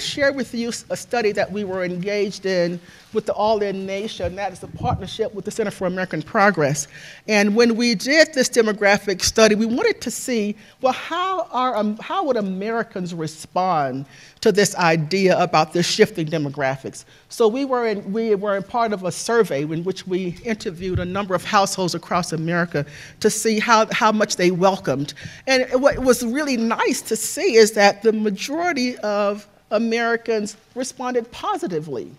share with you a study that we were engaged in with the All In Nation. And that is a partnership with the Center for American Progress. And when we did this demographic study, we wanted to see well, how, are, um, how would Americans respond to this idea about the shifting demographics? So we were, in, we were in part of a survey in which we interviewed a number of households across America to see how, how much they welcomed. And what was really nice to see is that the majority of Americans responded positively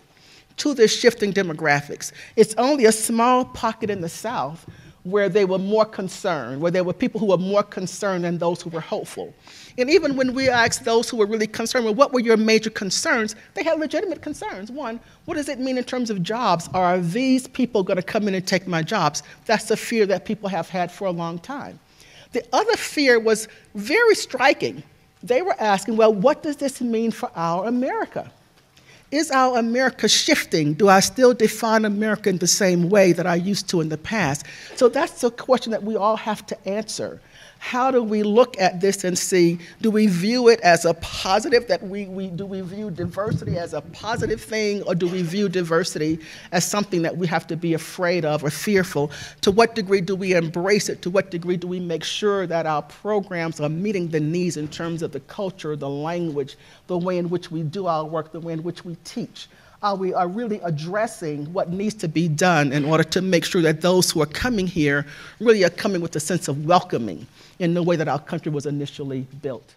to this shifting demographics. It's only a small pocket in the South where they were more concerned, where there were people who were more concerned than those who were hopeful. And even when we asked those who were really concerned, well, what were your major concerns? They had legitimate concerns. One, what does it mean in terms of jobs? Are these people going to come in and take my jobs? That's a fear that people have had for a long time. The other fear was very striking. They were asking, well, what does this mean for our America? Is our America shifting? Do I still define America in the same way that I used to in the past? So that's a question that we all have to answer how do we look at this and see do we view it as a positive that we, we do we view diversity as a positive thing or do we view diversity as something that we have to be afraid of or fearful to what degree do we embrace it to what degree do we make sure that our programs are meeting the needs in terms of the culture the language the way in which we do our work the way in which teach are we are really addressing what needs to be done in order to make sure that those who are coming here really are coming with a sense of welcoming in the way that our country was initially built.